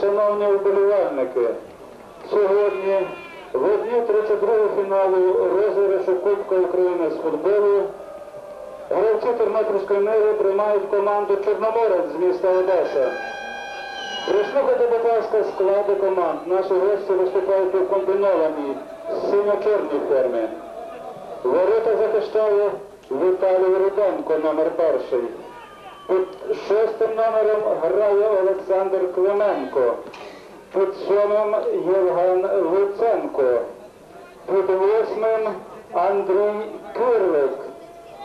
шановні вболівальники. Сьогодні, в дні 32-го фіналу розіграшу Кубка України з футболу, гравці Тернопільської мири приймають команду Чорноморець з міста Одеса. Прослухайте, будь ласка, склади команд. Наші гості виступають у комбінованій синьо-чорній формі. Ворота захищає Віталій Руденко, номер перший. Номером грає Олександр Клименко. Під сьомим Євген Луценко. Під восьмим Андрій Кирлик.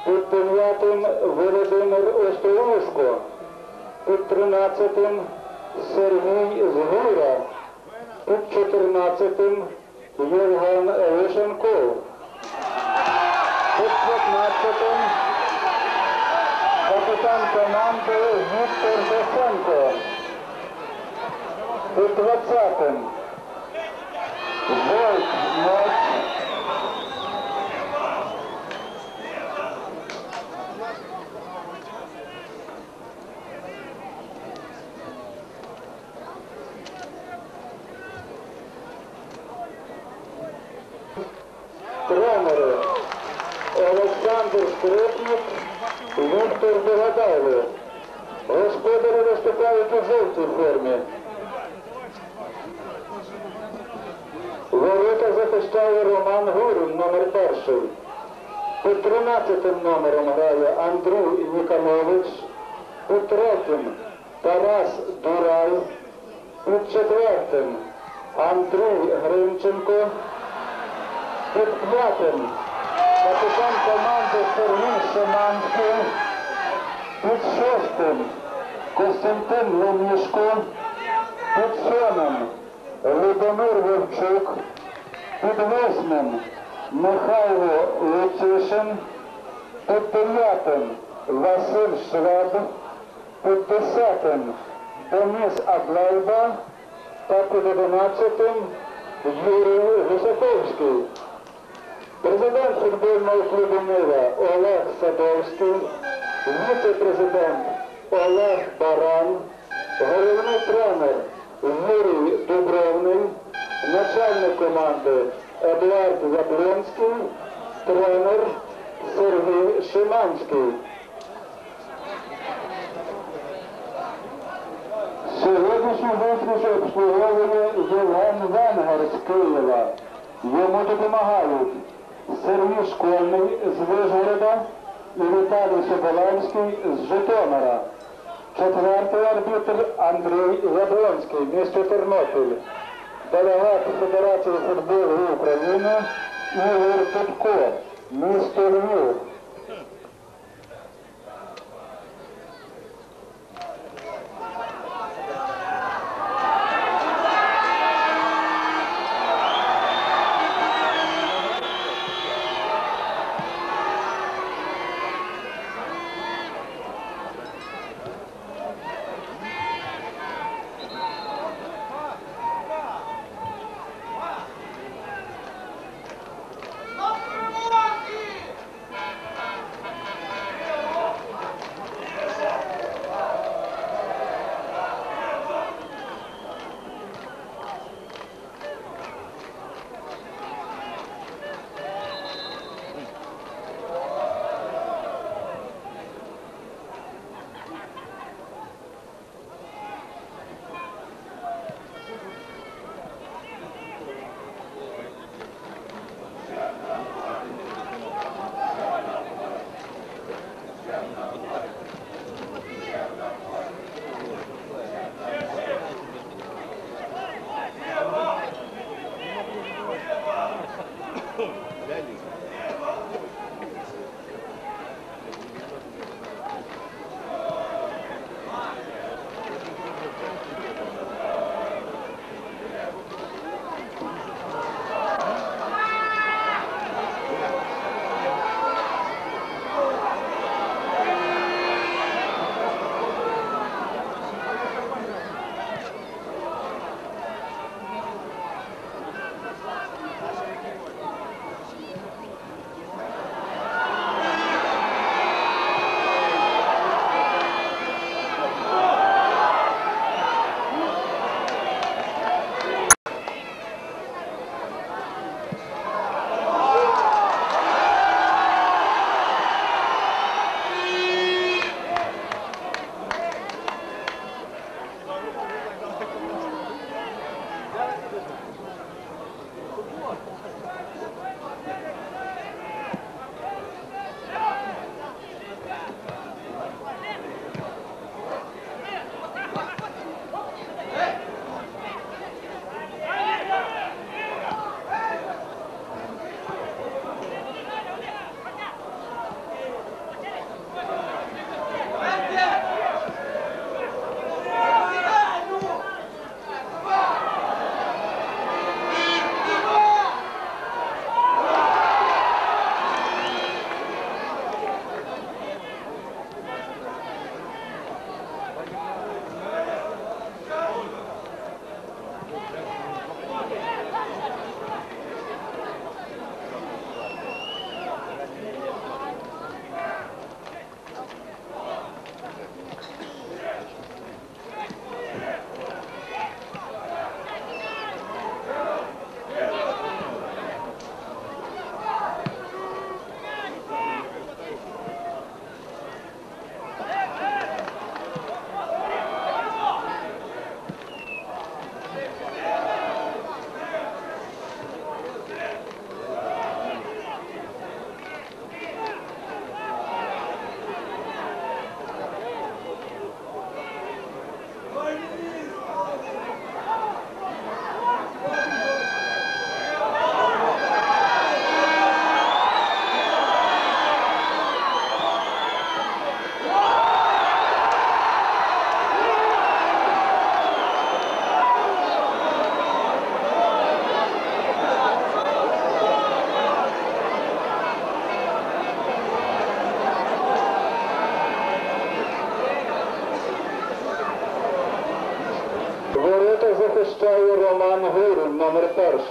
Під дев'ятим Володимир Остроушко. Під тринадцятим Сергій Згура. Під чотирнадцятим Євген Лишенков. Під п'ятнадцятим капітан команди Віктор Досенко. Під 20-м Вольт. 12 номером грає Андрій Ніколович, у третім Тарас Дурай, у четвертим Андрій Гринченко, під п'ятим капітан команди Сергій Шиманський, під шостим Костянтин Лемішко, під сьомим Людомир Вовчук, під восьмим Михайло Луцишин. Під дев'ятим Василь Швед. Під десятим Денис Адлайба. Та під одинадцятим Юрій Високовський. Президент футбольного клубу Нива Олег Садовський, віце-президент Олег Баран, головний тренер Юрій Дубровний, начальник команди Едуард Яблонський, тренер Сергій Шиманський. Сьогоднішню зустріч обслуговує Євген Венгер з Києва. Йому допомагають Сергій Школьний з Вижгорода і Віталій Соболанський з Житомира. Четвертий арбітр Андрій Яблонський, місто Тернопіль. Делегат Федерації футболу України Ігор Дудко, місто Львів.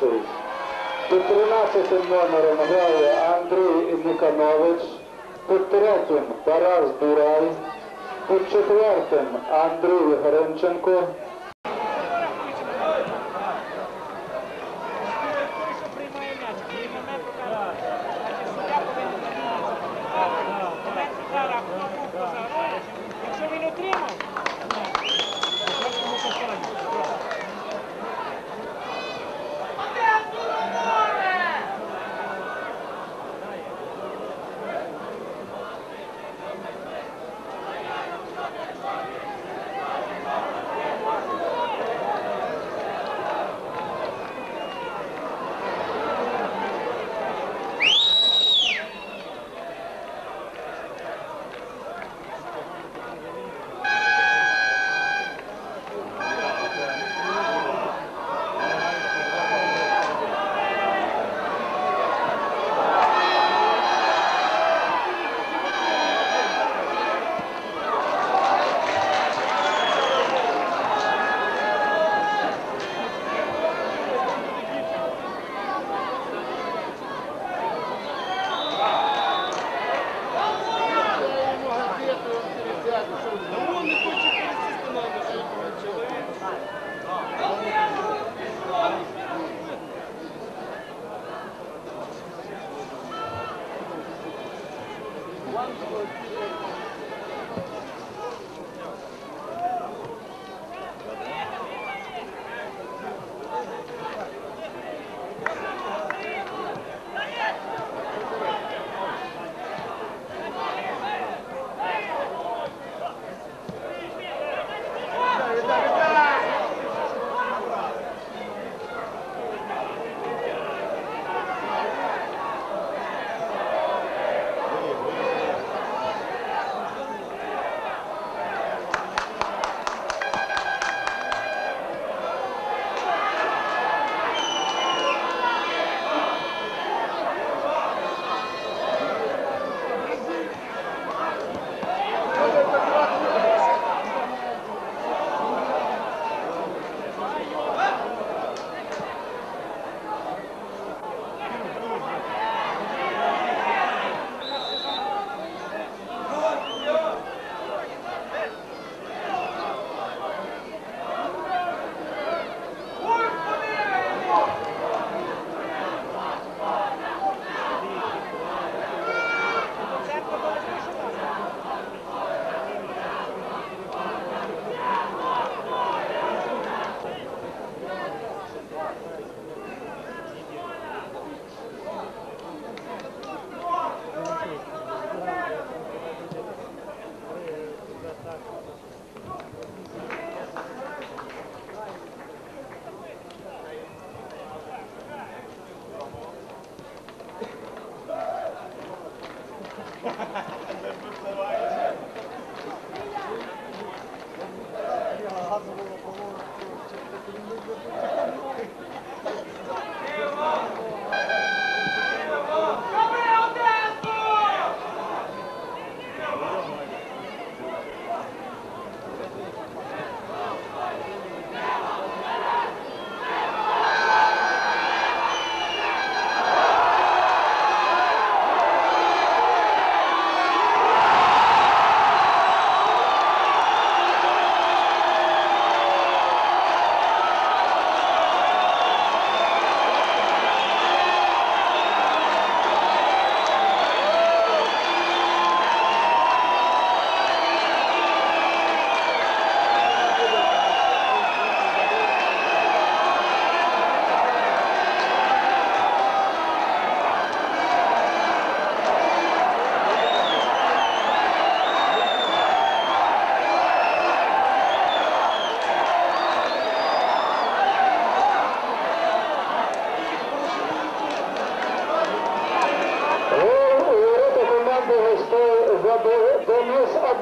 Перший. Під 13 номером грає Андрій Ніканович. Під третім Тарас Дурай. Під четвертим Андрій Гринченко.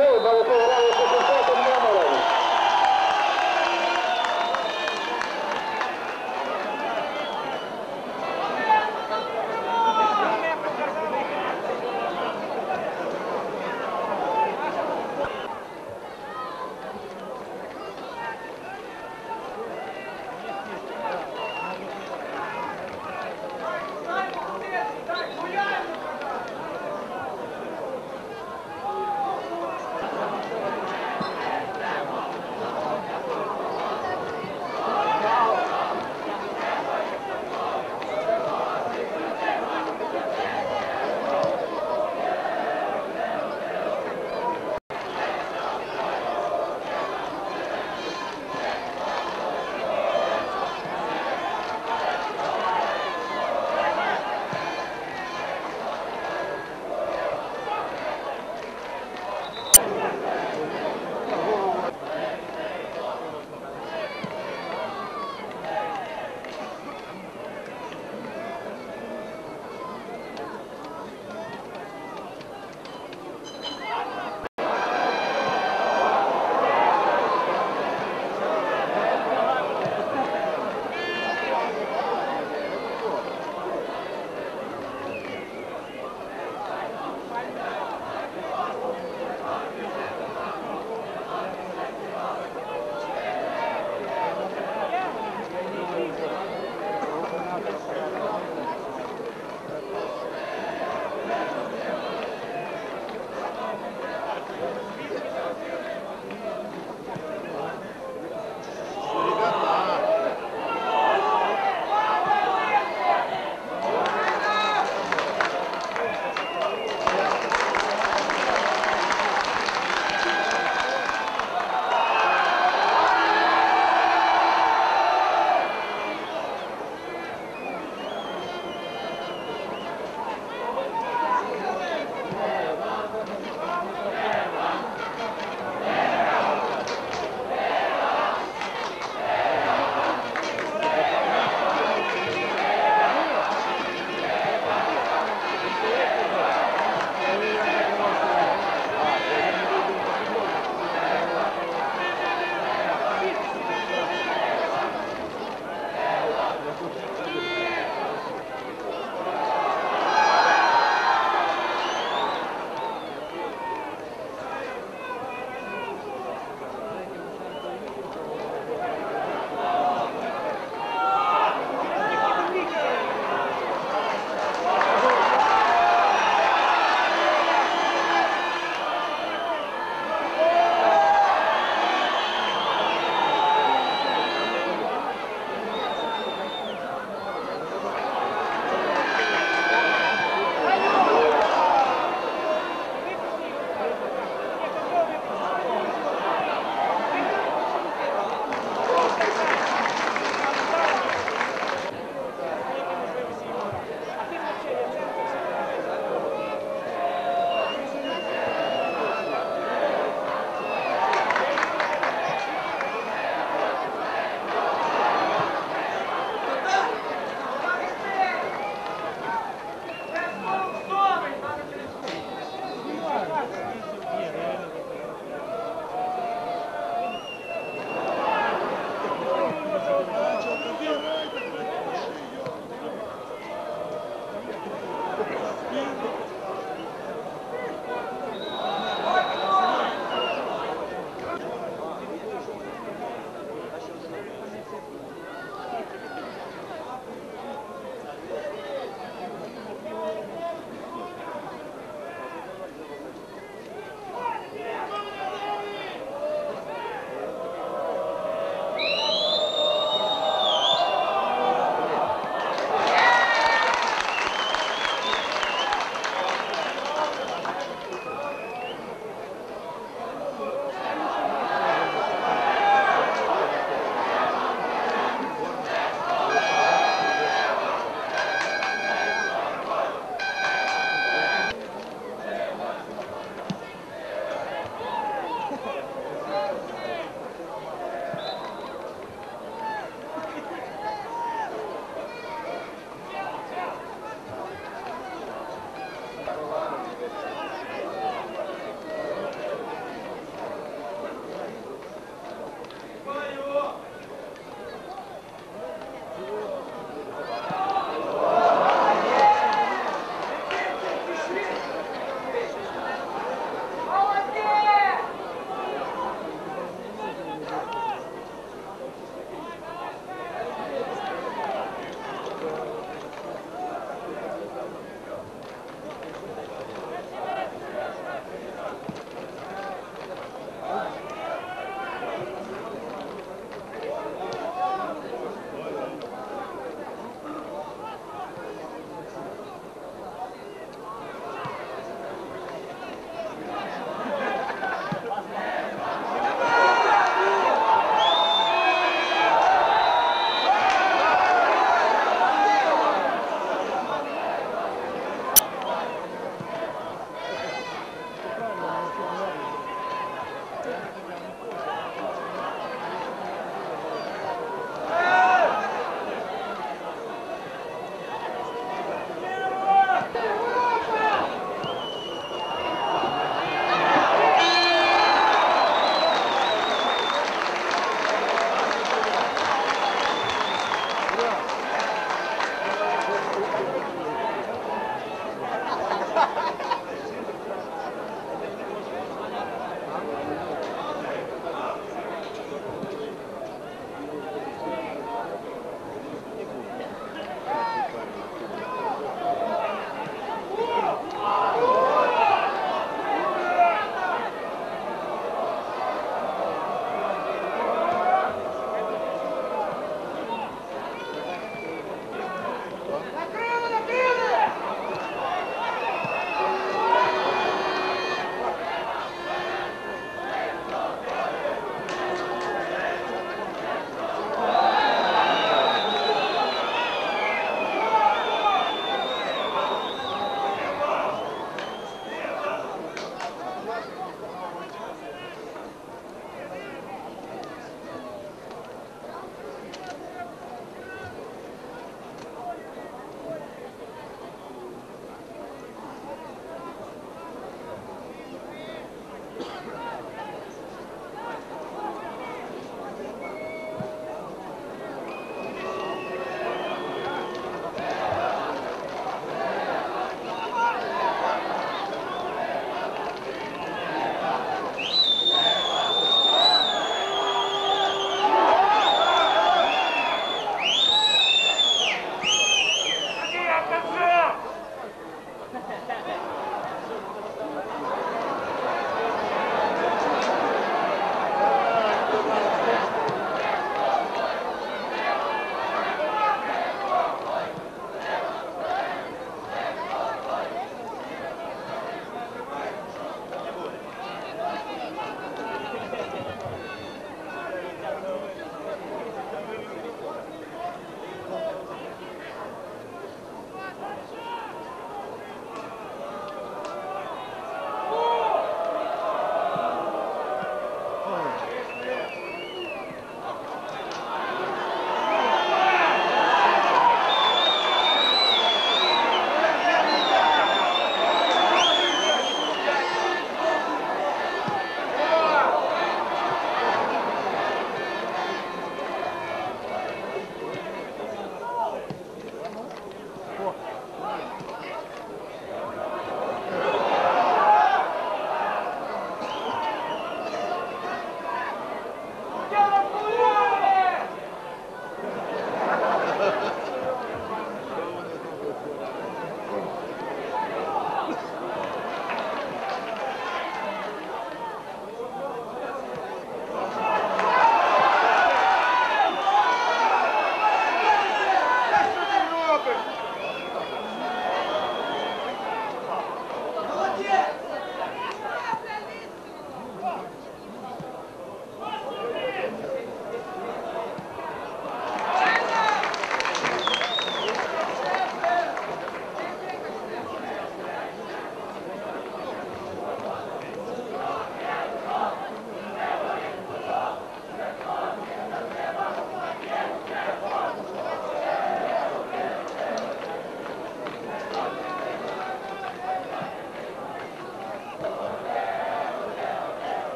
Денис Аблей, який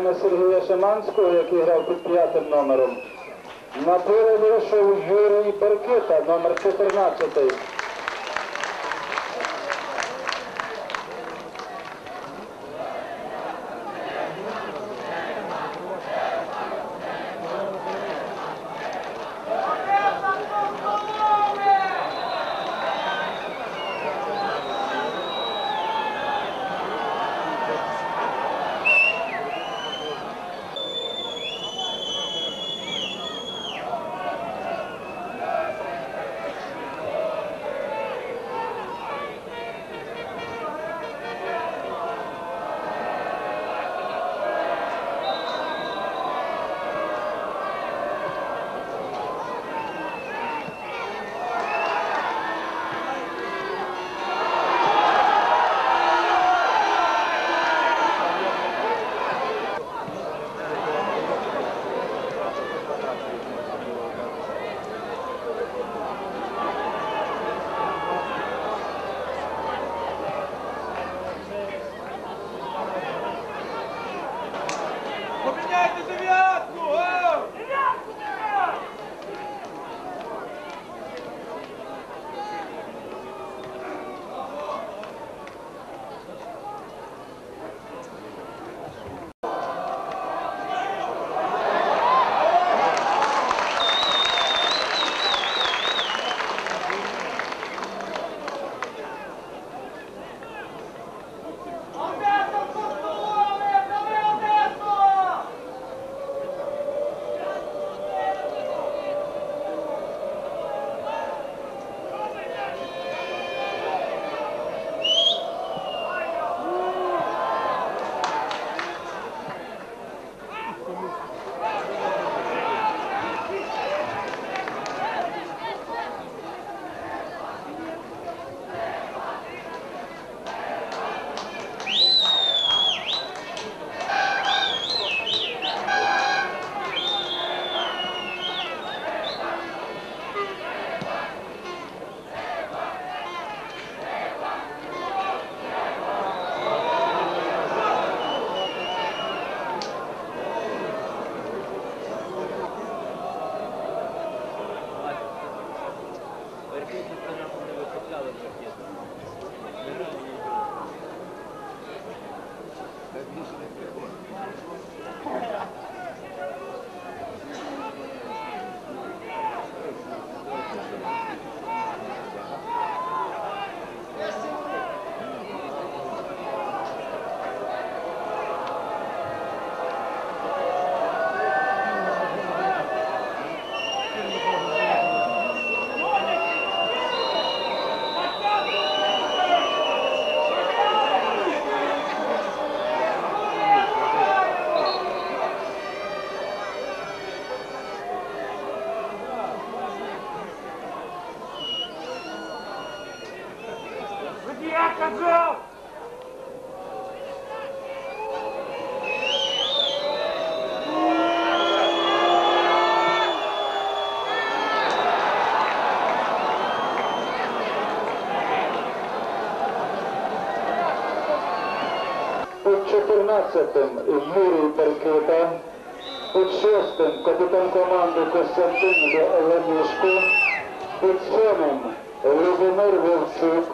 на Сергія Шиманського, який грав під п'ятим номером. На поле вийшов Юрій Перкита, номер 14. 14-м Юрій Перкита. Під 6-м капітан команди Костянтин Лемішко. Під 7-м Любомир Вовчук.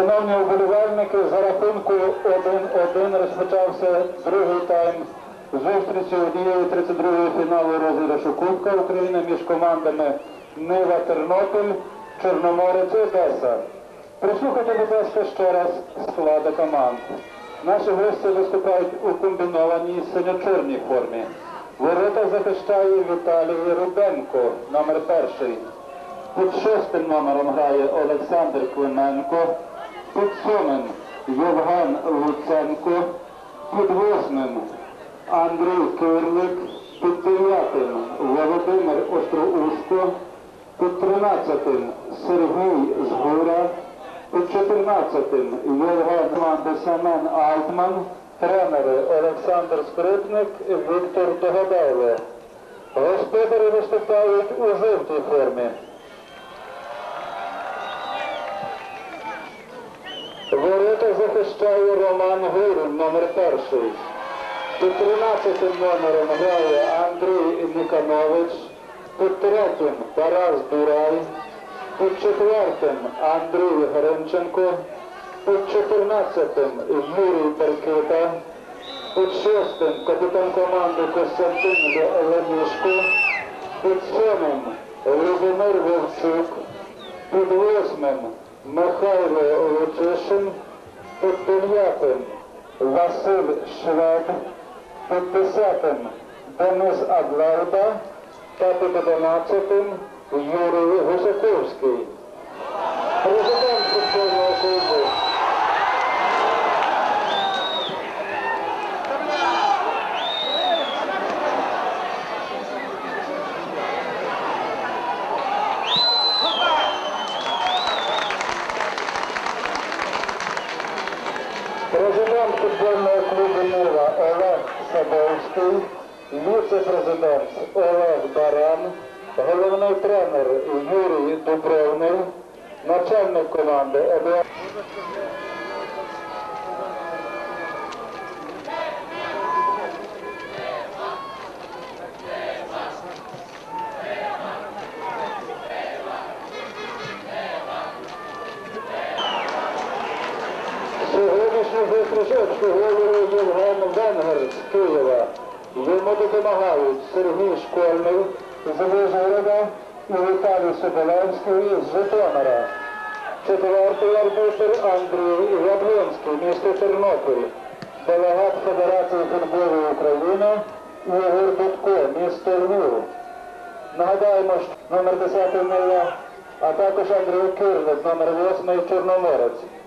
Шановні вболівальники, за рахунку 1-1 розпочався другий тайм зустрічі однієї 32-ї фіналу розіграшу Кубка України між командами Нива Тернопіль, Чорноморець Одеса. Прислухайте, будь ласка, ще раз склади команд. Наші гості виступають у комбінованій синьо-чорній формі. Ворота захищає Віталій Руденко, номер перший. Під шостим номером грає Олександр Клименко, під сьомим Євген Луценко, під восьмим Андрій Кирлик, під дев'ятим Володимир Остроушко, під тринадцятим Сергій Згура, під чотирнадцятим Євген Семен Алтман, тренери Олександр Скрипник і Віктор Догадайло. Господарі виступають у жовтій формі. Ворота захищає Роман Гурин, номер перший. Під 13 номером грає Андрій Ніканович, під третім Тарас Дурай, під четвертим Андрій Гринченко, під чотирнадцятим Юрій Беркита, під шостим капітан команди Костянтин Ленішко, під сьомим Любомир Вовчук, під восьмим Михайло Лучишин, під дев'ятим Василь Швед, під десятим Денис Адлайда та під одинадцятим Юрій Гусаковський. Президент футбольного клубу. Президент футбольного клубу Нива Олег віце-президент Олег Баран, головний тренер Юрій Дубровний, начальник команди Едуард. Сьогоднішню зустріч обслуговує Євген Венгер з Києва. Йому допомагають Сергій Школьний з Вижгорода і Віталій Соболевський з Житомира. Четвертий арбітр Андрій Яблонський, місто Тернопіль. Делегат Федерації футболу України Ігор Дудко, місто Львів. Нагадаємо, що номер 10 Нива, а також Андрій Кирлик, номер 8 Чорноморець.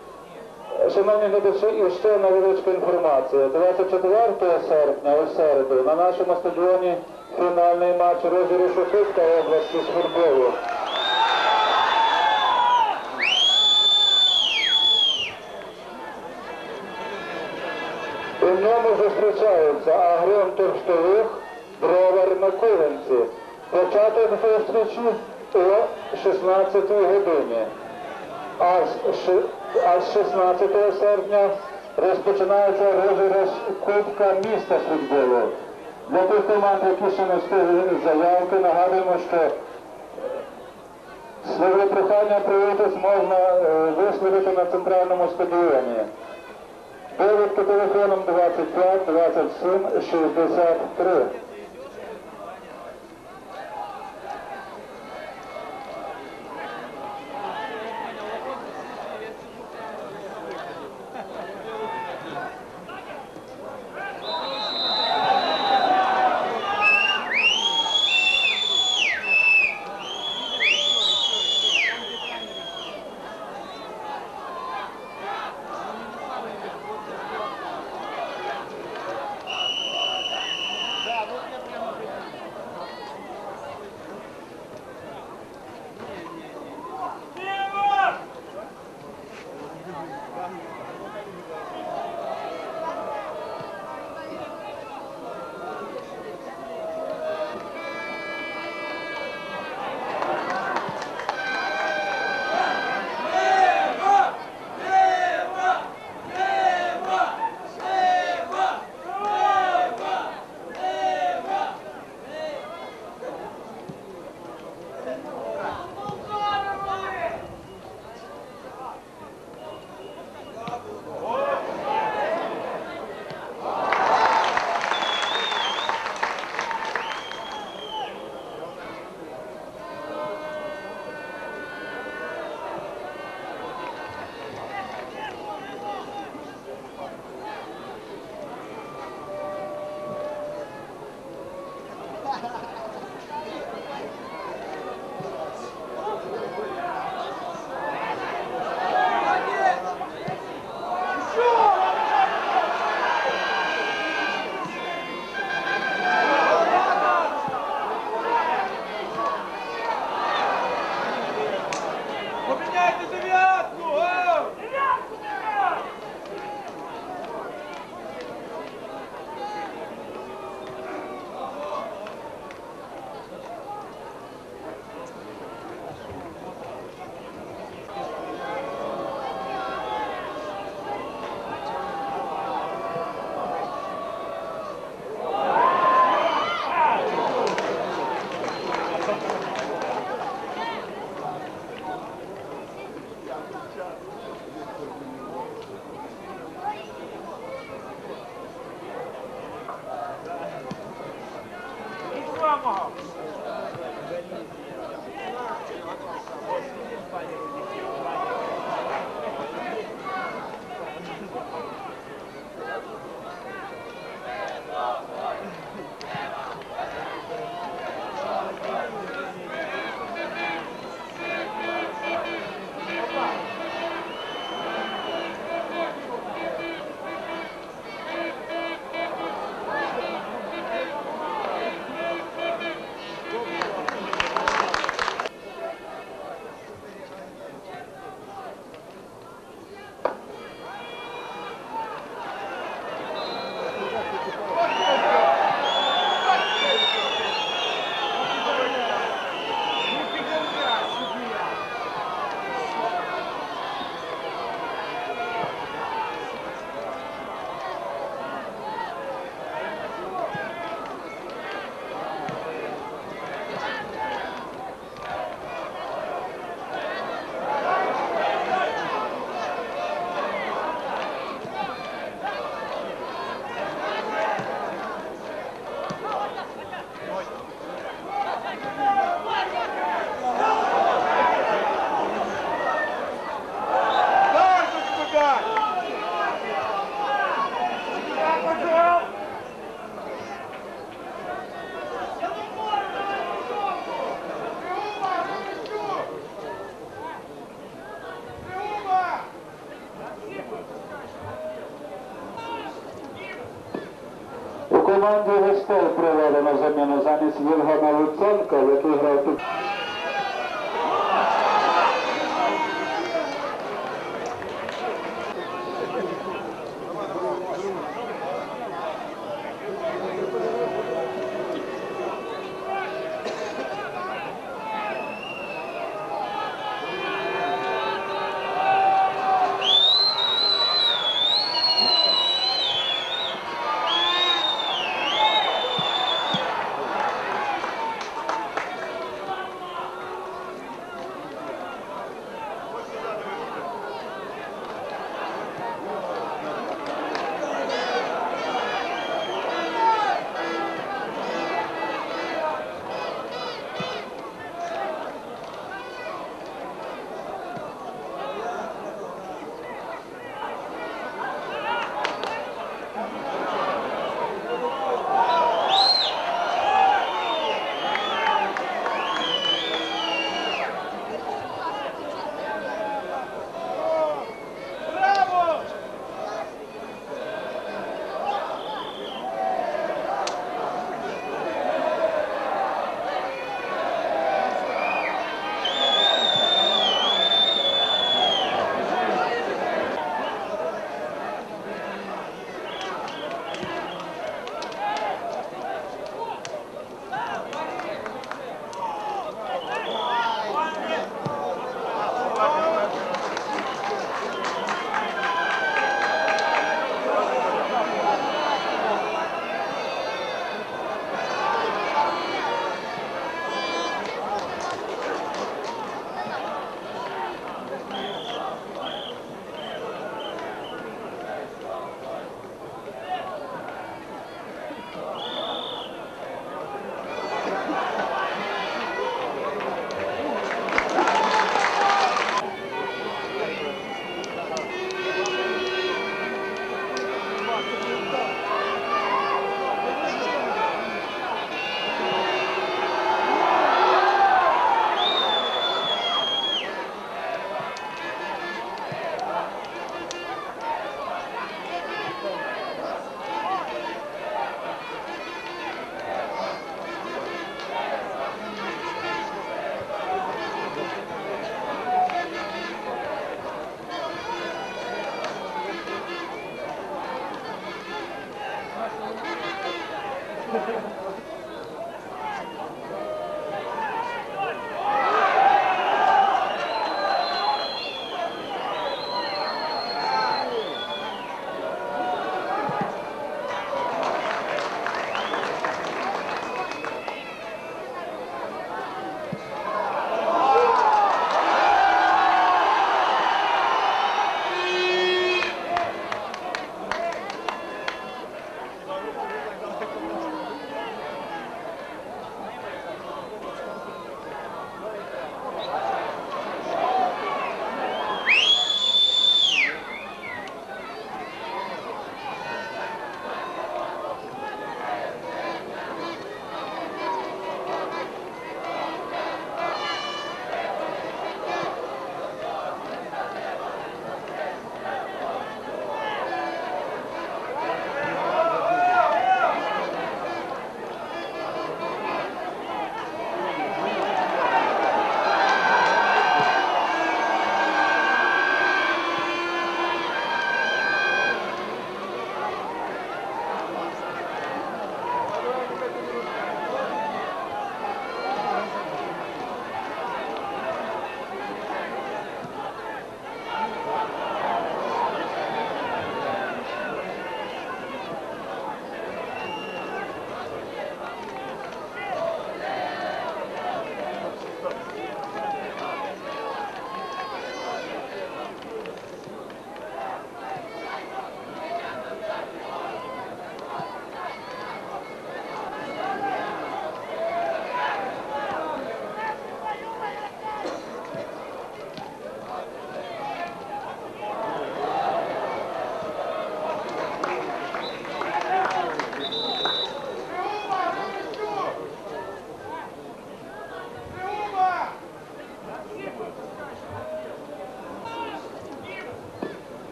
Шановні глядачі, і ще невеличка інформація. 24 серпня у середу на нашому стадіоні фінальний матч розіграшу Кубка області з футболу. У ньому зустрічаються Агрон Торштових, Бровар Миколенці. Початок зустрічі о 16 годині. А з ши- а з 16 серпня розпочинається розіграш Кубка міста з футболу. Для тих команд, які ще не встигли заявки, нагадуємо, що своє прохання проявитись можна е, висловити на центральному стадіоні. Довідки телефоном 25 27 63. У команді гостей приведено заміну замість Вільгана Луценка, який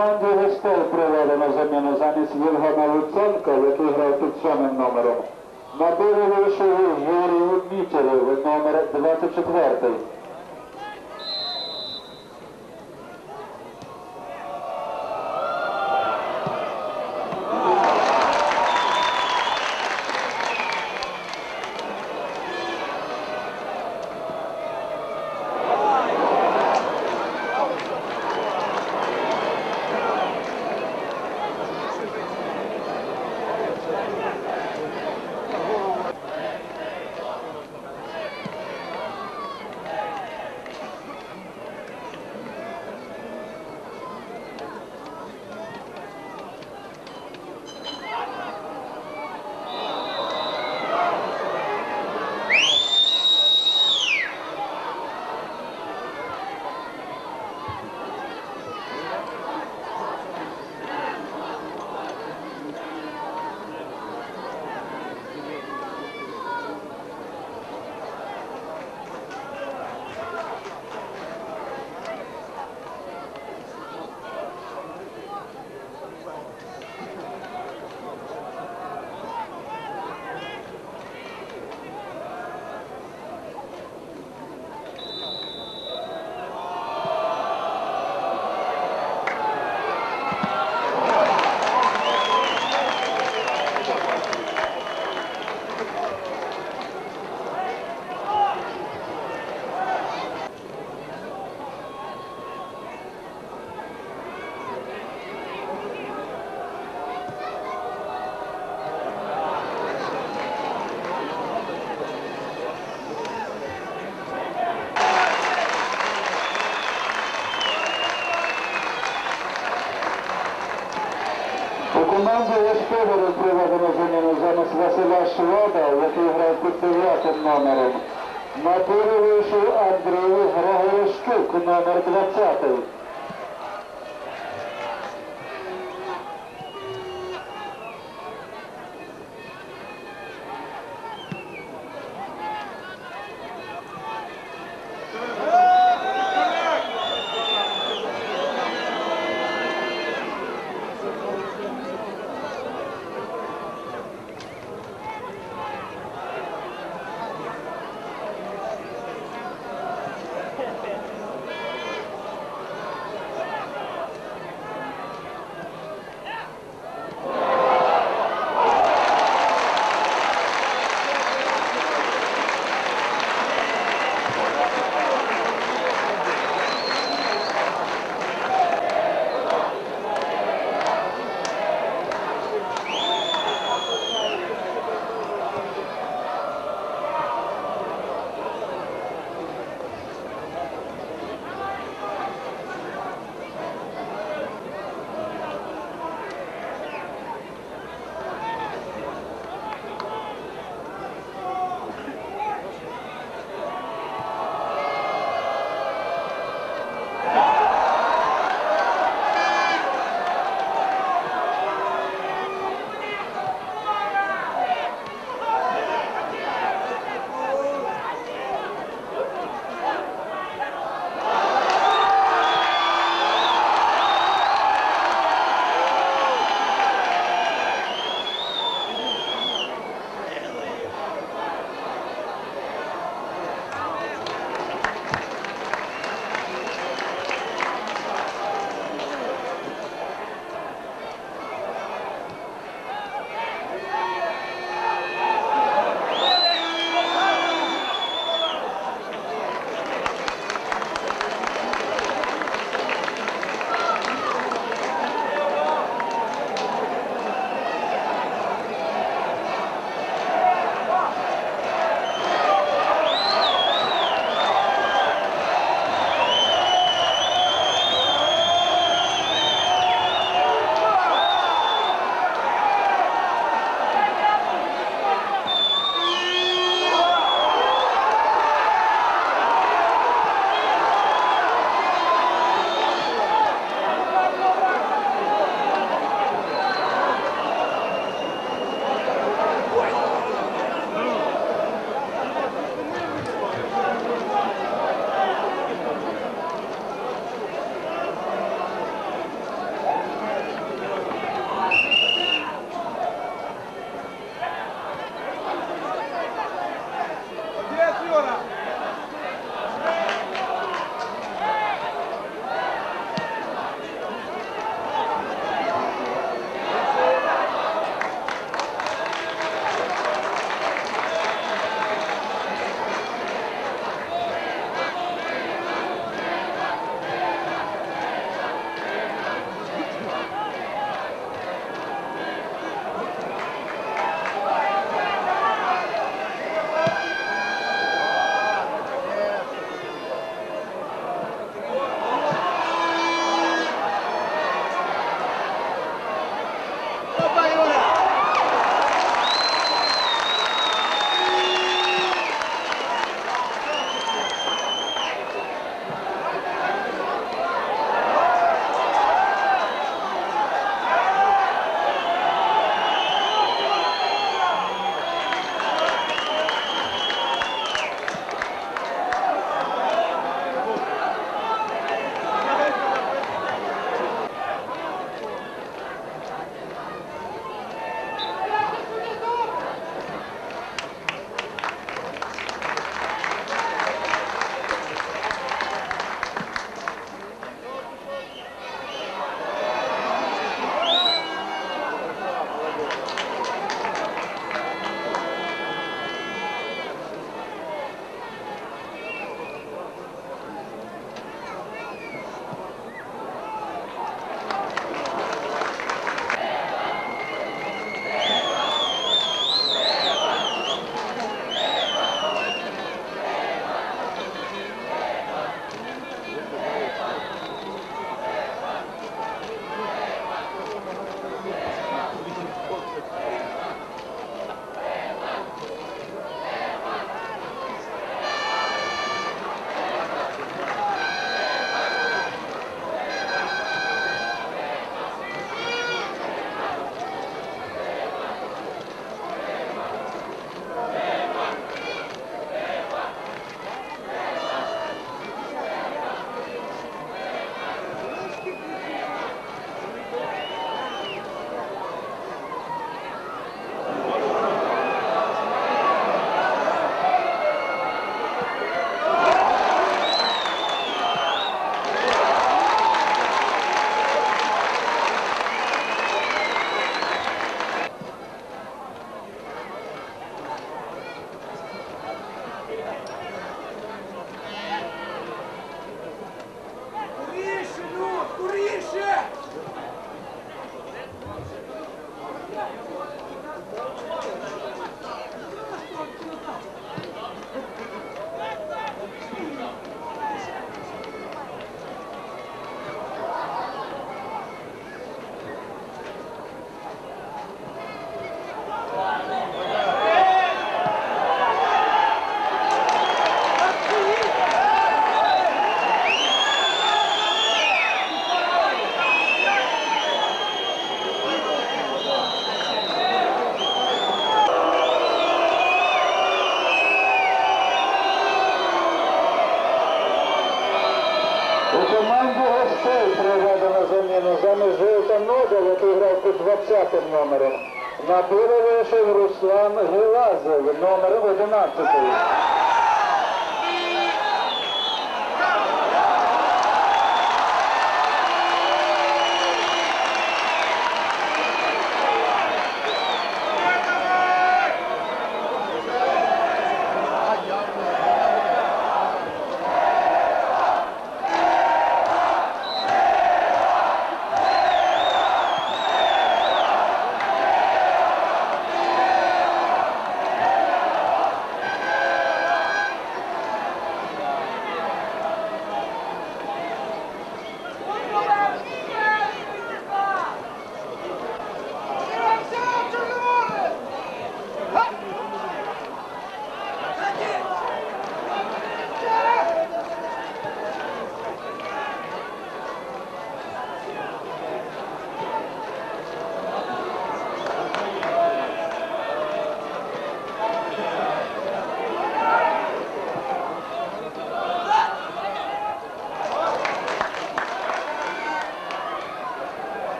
команді гостей проведено заміну замість Вільгана Луценка, який грав під сьомим номером. На вийшов Юрій Мітєрів, номер 24.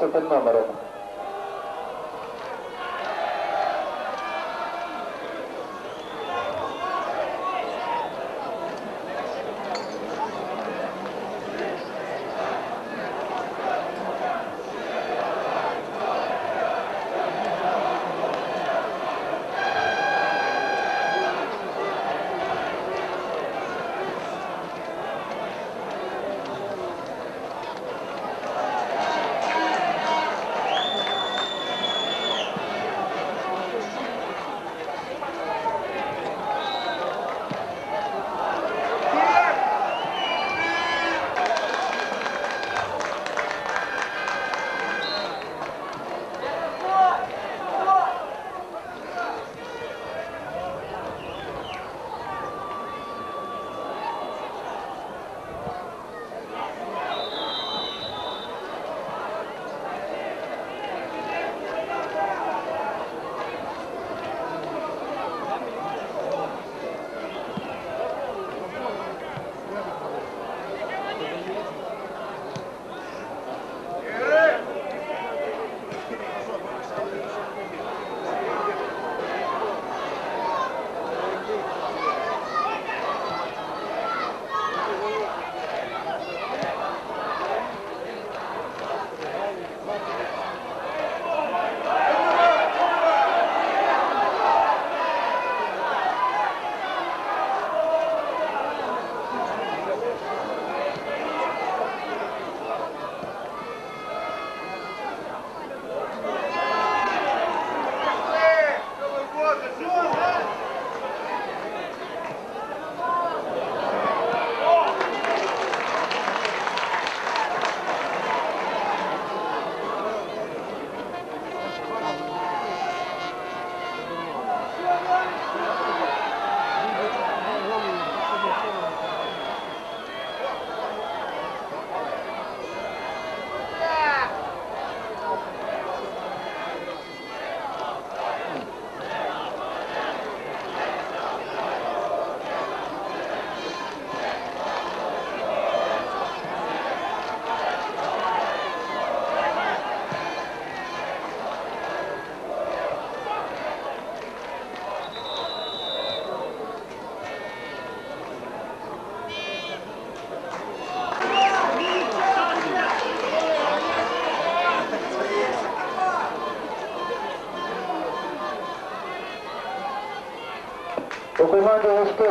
Під 14 номером.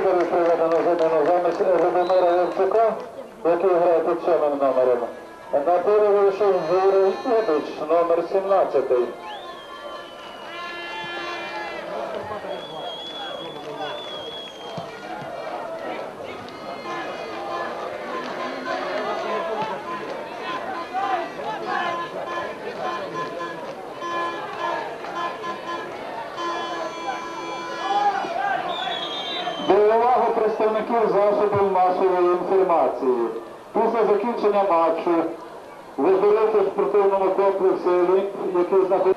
Господарів на заміну замість Володимира Левчука, який грає під сьомим номером. На поле вийшов Юрій Ідич, номер 17. Закінчення матчу в спортивному комплексі Олімп, який знаходиться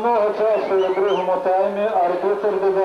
основного часу у другому таймі арбітр додав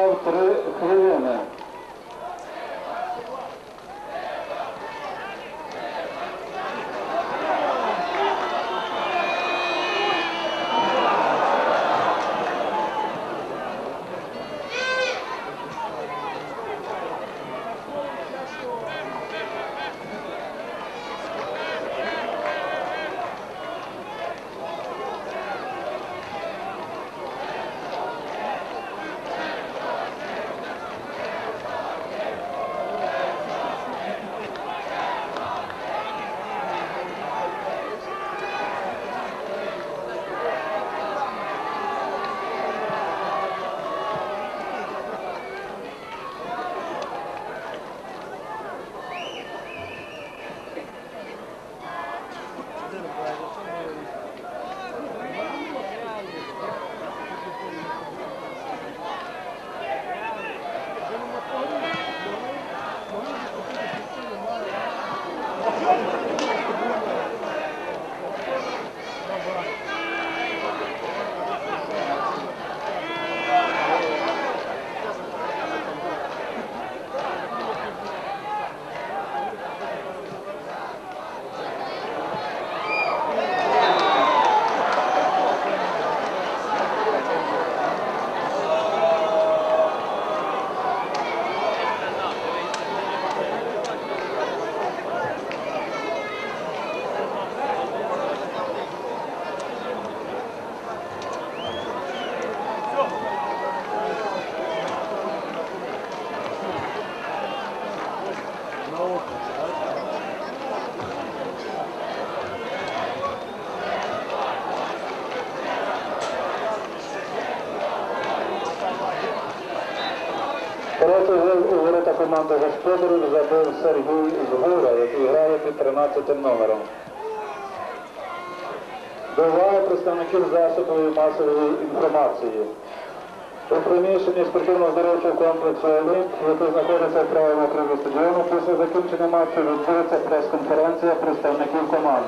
господарів забив Сергій Згура, який грає під 13 номером. До представників засобів масової інформації. У приміщенні спортивно-здоровчого комплексу «Олімп», який знаходиться в правому крилі стадіону, після закінчення матчу відбудеться прес-конференція представників команд.